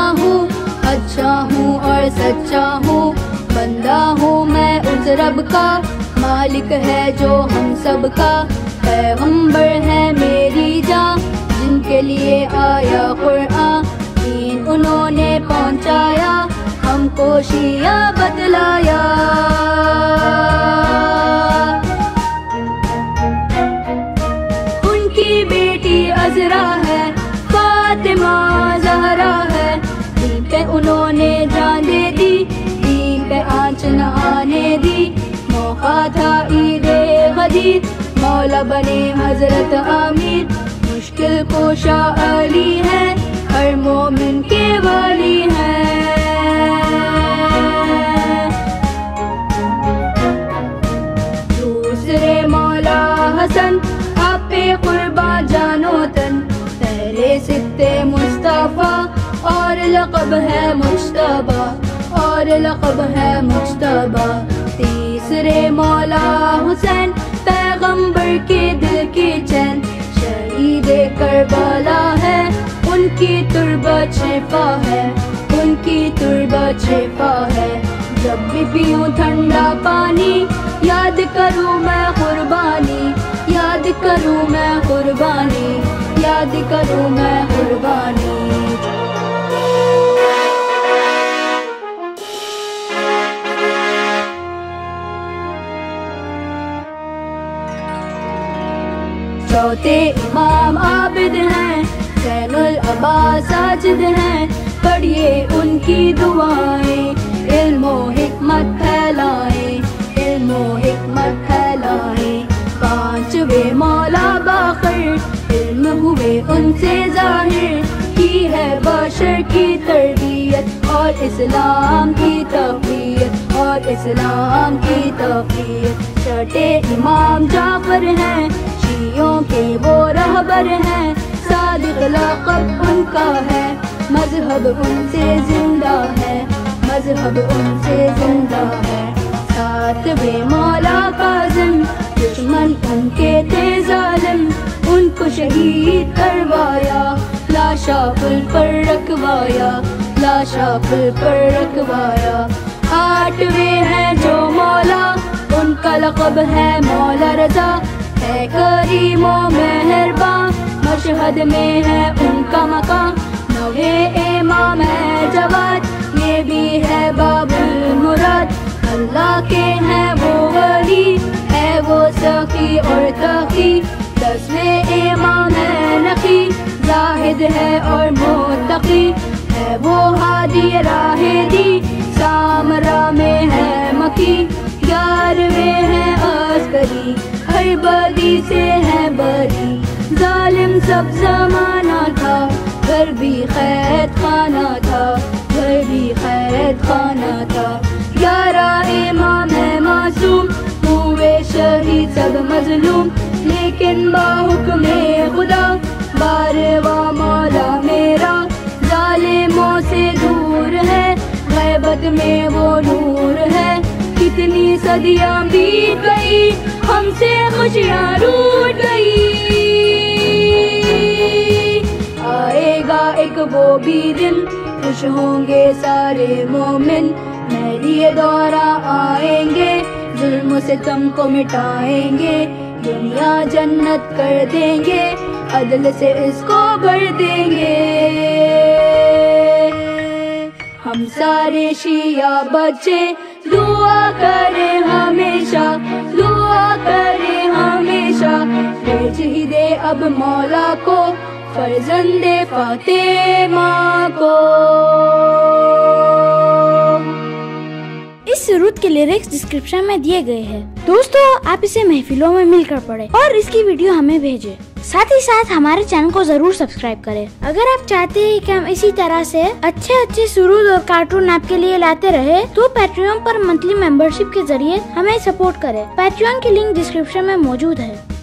हूँ अच्छा हूँ और सच्चा हूँ। बंदा हूँ मैं उस रब का, मालिक है जो हम सब का। पैगंबर है मेरी जान, जिनके लिए आया कुरान। दीन उन्होंने पहुँचाया, हमको शिया बतलाया। उन्होंने जान दे दी ईद पे आँच न आने दी। मौका था ईद गदीर मौला बने हज़रत आमिर। मुश्किल पोशा अली है, हर मोमिन के वाली है। लकब है मुश्तबा, और लकब है मुश्तबा। तीसरे मौला हुसैन, पैगंबर के दिल की चैन। शहीद करबला है, उनकी तुरबत शिफा है, उनकी तुरबा शिफा है। जब भी पीऊँ ठंडा पानी, याद करूँ मैं कुर्बानी, याद करूँ मैं कुर्बानी, याद करूँ चौथे इमाम आबिद हैं, जैनुल अब्बास साजिद हैं। पढ़िए उनकी दुआएँ, इल्मो हिकमत फैलाए, इल्मो हिकमत फैलाए। पांचवे मौला बाखर, इल्म हुए उनसे ज़ाहिर। की है बशर की तरबियत और इस्लाम की तफियत और इस्लाम की तफियत छठे इमाम जाफ़र हैं रहबर हैं, सादिक लक़ब उनका है, मज़हब उनसे ज़िंदा है, मज़हब उनसे ज़िंदा है। साथ सातवें मौला काजिम, दुश्मन उनके थे जालिम, उनको शहीद करवाया, लाशा पुल पर रखवाया, लाशा पुल पर रखवाया। आठवें हैं जो मौला, उनका लक़ब है मौला रजा, है करीमो मेहरबान। मशहद में है उनका मकाम नवे इमाम है जवाद ये भी है बाबुल मुराद। अल्लाह के हैं वो वली, है वो सखी और तकी दसवें इमाम है नकी जाहिद है और मोतकी है वो हादी राहेदी सामरा में है मकी। ग्यारहवें है अस्करी हर बदी से सब जमाना था, घर भी खैर खाना था, घर भी खैर खाना था। ग्यारह इमाम है मासूम, हुए शहीद सब मजलूम, लेकिन बाहुक्म खुदा, बारवा मौला मेरा। जालिमों से दूर है, गैबत में वो नूर है। कितनी सदियाँ बीत गई, हमसे खुशियाँ रूठ खुश होंगे सारे मोमिन। मेरी दौरा आएँगे, जुल्म से तुमको मिटाएँगे। दुनिया जन्नत कर देंगे, अदल से इसको भर देंगे। हम सारे शिया बच्चे, दुआ करें हमेशा, दुआ करें हमेशा। भेज ही दे अब मौला को, फर्जंदे फातिमा। के लिरिक्स डिस्क्रिप्शन में दिए गए हैं। दोस्तों, आप इसे महफिलों में मिलकर पढ़े और इसकी वीडियो हमें भेजें। साथ ही साथ हमारे चैनल को ज़रूर सब्सक्राइब करें। अगर आप चाहते हैं कि हम इसी तरह से अच्छे अच्छे सुरूद और कार्टून आपके लिए लाते रहे तो पैट्रियन आरोप मंथली मेंबरशिप के ज़रिए हमें सपोर्ट करे। पैट्रियन की लिंक डिस्क्रिप्शन में मौजूद है।